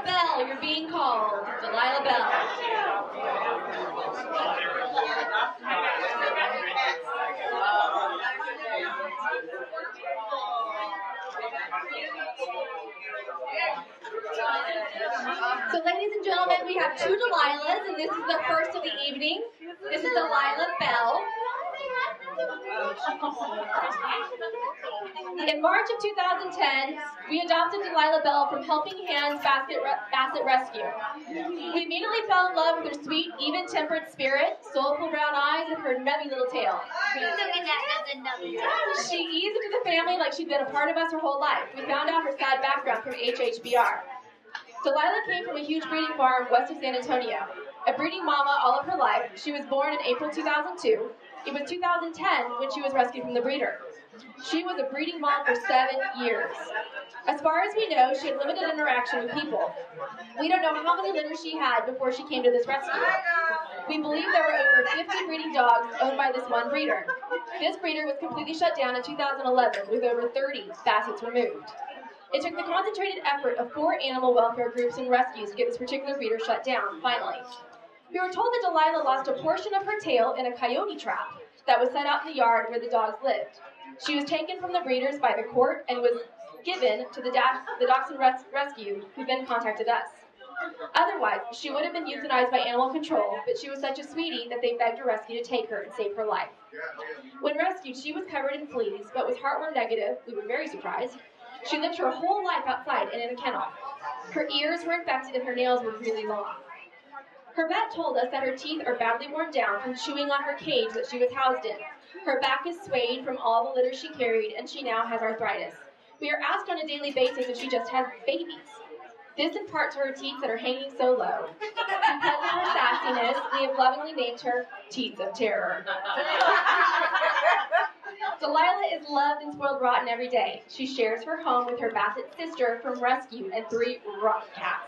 Delilah Bell, you're being called. Delilah Bell. So, ladies and gentlemen, we have two Delilahs, and this is the first of the evening. This is Delilah Bell. In March of 2010, we adopted Delilah Bell from Helping Hands Basset Re- Rescue. We immediately fell in love with her sweet, even-tempered spirit, soulful brown eyes, and her nubby little tail. She eased into the family like she'd been a part of us her whole life. We found out her sad background from HHBR. Delilah came from a huge breeding farm west of San Antonio. A breeding mama all of her life, she was born in April 2002. It was 2010 when she was rescued from the breeder. She was a breeding mom for seven years. As far as we know, she had limited interaction with people. We don't know how many litters she had before she came to this rescue. We believe there were over 50 breeding dogs owned by this one breeder. This breeder was completely shut down in 2011 with over 30 bassets removed. It took the concentrated effort of four animal welfare groups and rescues to get this particular breeder shut down, finally. We were told that Delilah lost a portion of her tail in a coyote trap that was set out in the yard where the dogs lived. She was taken from the breeders by the court and was given to the, da- the Dachshund res- Rescue, who then contacted us. Otherwise, she would have been euthanized by animal control, but she was such a sweetie that they begged a rescue to take her and save her life. When rescued, she was covered in fleas, but was heartworm negative. We were very surprised. She lived her whole life outside and in a kennel. Her ears were infected and her nails were really long. Her vet told us that her teeth are badly worn down from chewing on her cage that she was housed in. Her back is swayed from all the litter she carried, and she now has arthritis. We are asked on a daily basis if she just has babies. This in part to her teeth that are hanging so low. Because of her sassiness, we have lovingly named her Teeth of Terror. Delilah is loved and spoiled rotten every day. She shares her home with her Basset sister from rescue and three rough cats.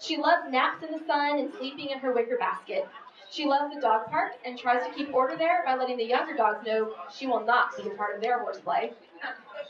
She loves naps in the sun and sleeping in her wicker basket. She loves the dog park and tries to keep order there by letting the younger dogs know she will not be a part of their horseplay.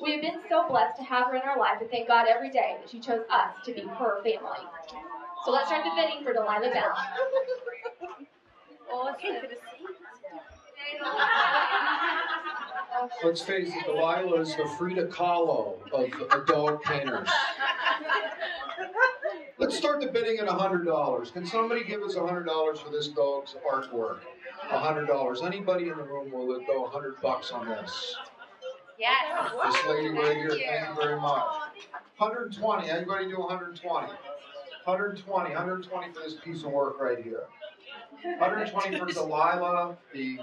We have been so blessed to have her in our life and thank God every day that she chose us to be her family. So let's start the bidding for Delilah Bell. Let's face it, Delilah is the Frida Kahlo of dog painters. Let's the at $100. Can somebody give us $100 for this dog's artwork? $100. Anybody in the room will go 100 bucks on this? Yes. This lady right here, thank you very much. 120. Anybody do 120? 120. 120 for this piece of work right here. 120 for Delilah, the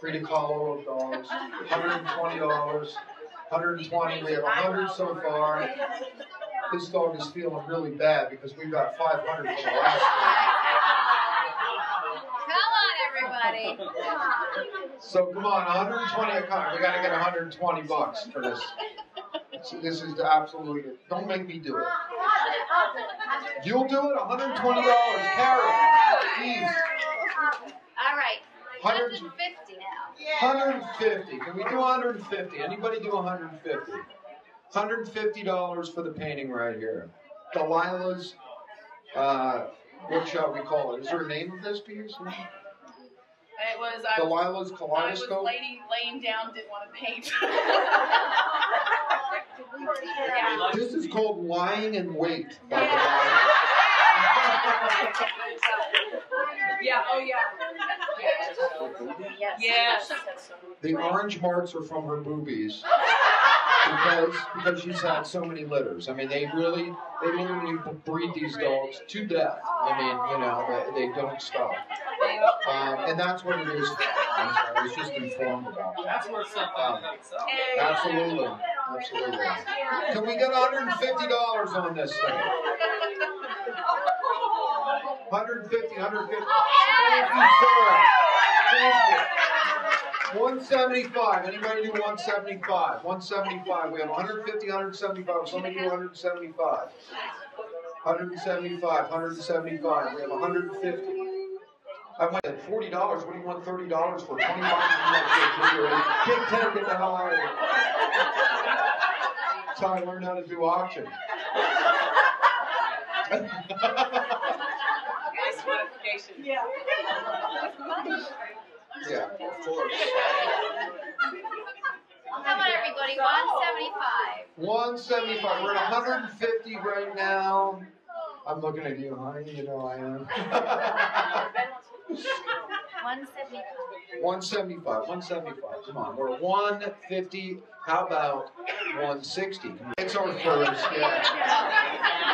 Frida Kahlo of dogs. $120. 120. We have 100 so far. This dog is feeling really bad because we got 500 for the last one. Come on, everybody. So come on, 120 a. We got to get 120 bucks for this. So this is the absolutely. Don't make me do it. You'll do it. 120 dollars, Carol. Please. All right. 150 now. 150. Can we do 150? Anybody do 150? $150 for the painting right here. Delilah's, uh, what shall we call it? Is there a name of this piece? It was I, was- Delilah's I was Kaleidoscope? laying, laying down, didn't want to paint. This is called Lying in Wait by yeah, oh yeah. Yes. Delilah. The orange marks are from her boobies. Because, because she's had so many litters. I mean, they really, they literally breed these dogs to death. I mean, you know, they, they don't stop. Um, and that's what it is. I was just informed about that. That's where something Um. Absolutely, absolutely. Can we get $150 on this thing? 150, 150. Thank you, sir. Thank you. 175. Anybody do 175? 175. We have 150, 175. Somebody do 175. 175, 175. We have 150. I went at forty dollars. What do you want thirty dollars for? Twenty dollars. Take ten. Get the hell out of here. That's how I learned how to do auction. Nice modification. Yeah. Yeah, of course. Come on, everybody, 175. 175. We're at 150 right now. I'm looking at you, honey. You know I am. 175. 175. 175. Come on. We're 150. How about 160? It's our first. Yeah.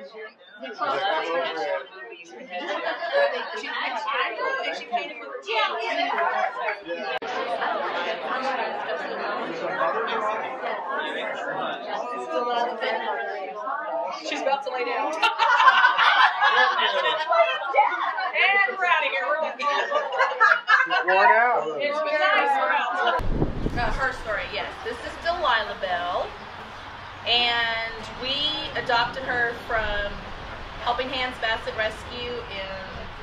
Is it come over at- She painted with her Yeah. She's about to lay down. and we're out of here. We're like, Worn out. it's been nice. We're out. Uh, her story, yes. This is Delilah Bell, and we adopted her from Helping Hands Basset Rescue in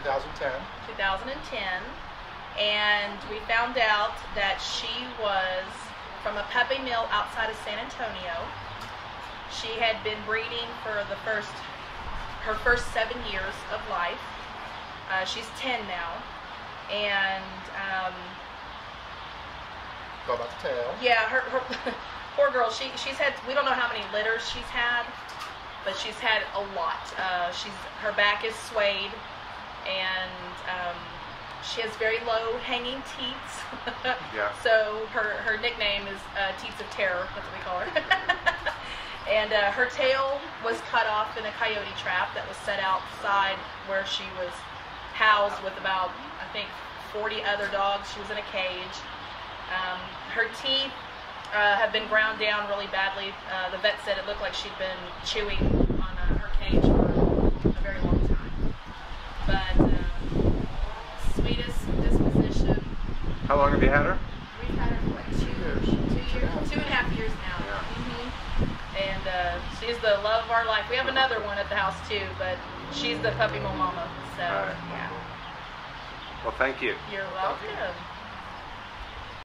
2010. 2010, and we found out that she was from a puppy mill outside of San Antonio. She had been breeding for the first her first seven years of life. Uh, she's 10 now, and um, Go about the tail. yeah, her, her poor girl. She she's had we don't know how many litters she's had, but she's had a lot. Uh, she's her back is swayed, and um, she has very low hanging teats. Yeah. So her her nickname is uh, Teats of Terror. That's what we call her. and uh, her tail was cut off in a coyote trap that was set outside where she was housed with about I think 40 other dogs. She was in a cage. Um, her teeth uh, have been ground down really badly. Uh, the vet said it looked like she'd been chewing on uh, her cage for a very long time. But um, sweetest disposition. How long have you had her? We've had her for like two years, two years, two and a half years now. hmm And uh, she's the love of our life. We have another one at the house too, but she's the puppy mill mama. So Right. yeah, Well, thank you. you're welcome.